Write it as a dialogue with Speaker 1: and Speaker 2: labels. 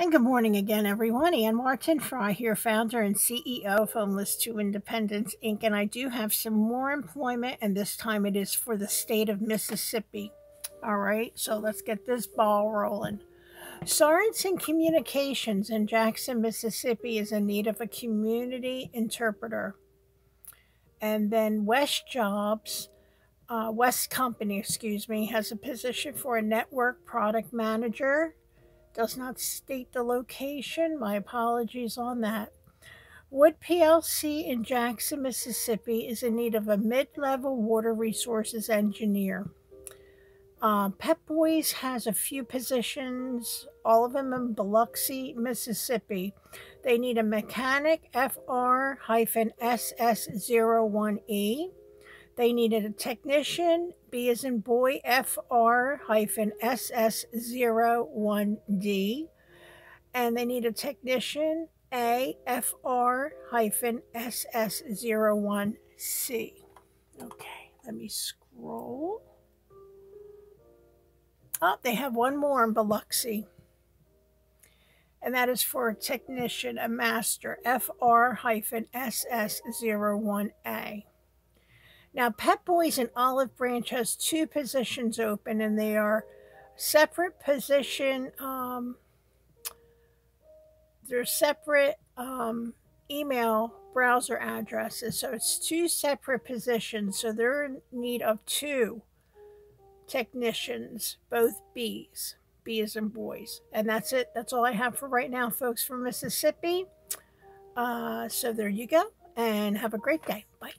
Speaker 1: And good morning again, everyone. Ann Martin Frey here, founder and CEO of Homeless to Independence Inc. And I do have some more employment, and this time it is for the state of Mississippi. All right, so let's get this ball rolling. Sorenson Communications in Jackson, Mississippi is in need of a community interpreter. And then West Jobs, uh, West Company, excuse me, has a position for a network product manager does not state the location. My apologies on that. Wood PLC in Jackson, Mississippi is in need of a mid level water resources engineer. Uh, Pep Boys has a few positions, all of them in Biloxi, Mississippi. They need a mechanic FR SS01E. They needed a technician, B as in boy, FR hyphen SS01D. And they need a technician, A FR hyphen SS01C. Okay, let me scroll. Oh, they have one more in Biloxi. And that is for a technician, a master, FR hyphen SS01A. Now, Pep Boys and Olive Branch has two positions open, and they are separate position. Um, they're separate um, email browser addresses, so it's two separate positions. So they're in need of two technicians, both B's, B and boys, and that's it. That's all I have for right now, folks, from Mississippi. Uh, so there you go, and have a great day. Bye.